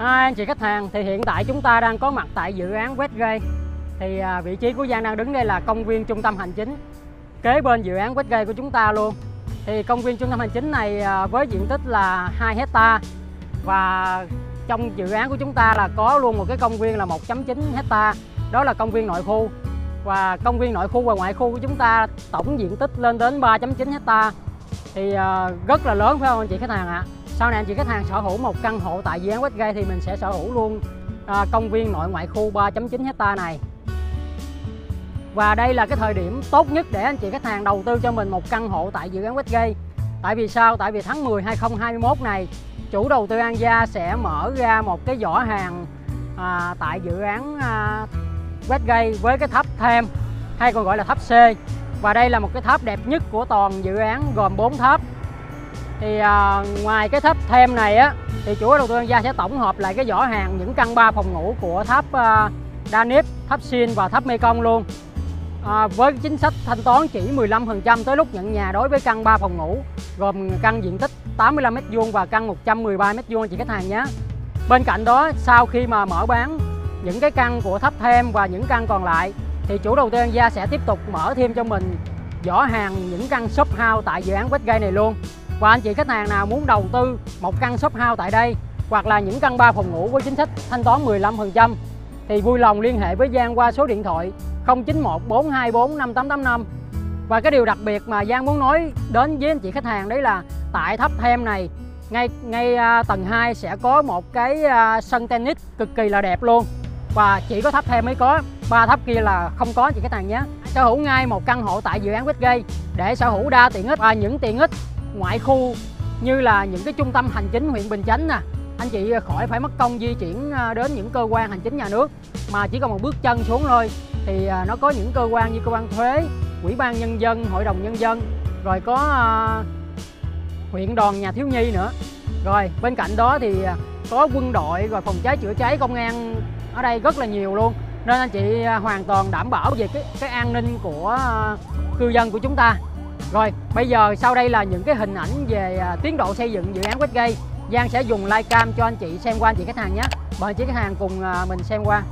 Hai anh chị khách hàng, thì hiện tại chúng ta đang có mặt tại dự án Westgate thì à, vị trí của Giang đang đứng đây là công viên trung tâm hành chính, kế bên dự án Westgate của chúng ta luôn. Thì công viên trung tâm hành chính này à, với diện tích là 2 hecta, và trong dự án của chúng ta là có luôn một cái công viên là 1.9 hecta. Đó là công viên nội khu, và công viên nội khu và ngoại khu của chúng ta tổng diện tích lên đến 3.9 hecta. Thì à, rất là lớn phải không anh chị khách hàng ạ? Sau này anh chị khách hàng sở hữu một căn hộ tại dự án Westgate thì mình sẽ sở hữu luôn à, công viên nội ngoại khu 3.9 hecta này. Và đây là cái thời điểm tốt nhất để anh chị khách hàng đầu tư cho mình một căn hộ tại dự án Westgate. Tại vì sao? Tại vì tháng 10 2021 này chủ đầu tư An Gia sẽ mở ra một cái giỏ hàng à, tại dự án à, Westgate với cái tháp thêm hay còn gọi là tháp C. Và đây là một cái tháp đẹp nhất của toàn dự án gồm 4 tháp thì à, ngoài cái tháp thêm này á thì chủ đầu tư An Gia sẽ tổng hợp lại cái giỏ hàng những căn 3 phòng ngủ của tháp à, Danip, tháp Sin và tháp Mekong luôn. À, với chính sách thanh toán chỉ 15% tới lúc nhận nhà đối với căn 3 phòng ngủ gồm căn diện tích 85m2 và căn 113m2 chị khách hàng nhé. Bên cạnh đó sau khi mà mở bán những cái căn của tháp thêm và những căn còn lại thì chủ đầu tư An Gia sẽ tiếp tục mở thêm cho mình giỏ hàng những căn shop house tại dự án Westgate này luôn và anh chị khách hàng nào muốn đầu tư một căn shop house tại đây, hoặc là những căn 3 phòng ngủ với chính sách thanh toán 15% thì vui lòng liên hệ với Giang qua số điện thoại 091 424 5885 và cái điều đặc biệt mà Giang muốn nói đến với anh chị khách hàng đấy là tại tháp thêm này, ngay ngay à, tầng 2 sẽ có một cái à, sân tennis cực kỳ là đẹp luôn. Và chỉ có tháp thêm mới có, ba tháp kia là không có chị khách hàng nhé. Sở hữu ngay một căn hộ tại dự án Westgate để sở hữu đa tiện ích và những tiện ích ngoại khu như là những cái trung tâm hành chính huyện Bình Chánh nè. Anh chị à, khỏi phải mất công di chuyển à, đến những cơ quan hành chính nhà nước mà chỉ cần một bước chân xuống thôi. Thì à, nó có những cơ quan như cơ quan thuế ủy ban nhân dân hội đồng nhân dân rồi có uh, huyện đoàn nhà thiếu nhi nữa. Rồi bên cạnh đó thì có quân đội rồi phòng cháy chữa cháy công an ở đây rất là nhiều luôn. Nên anh chị hoàn toàn đảm bảo về cái cái an ninh của cư dân của chúng ta rồi, bây giờ sau đây là những cái hình ảnh về à, tiến độ xây dựng dự án Westgate. Giang sẽ dùng live cam cho anh chị xem qua, anh chị khách hàng nhé. Mời anh chị khách hàng cùng à, mình xem qua.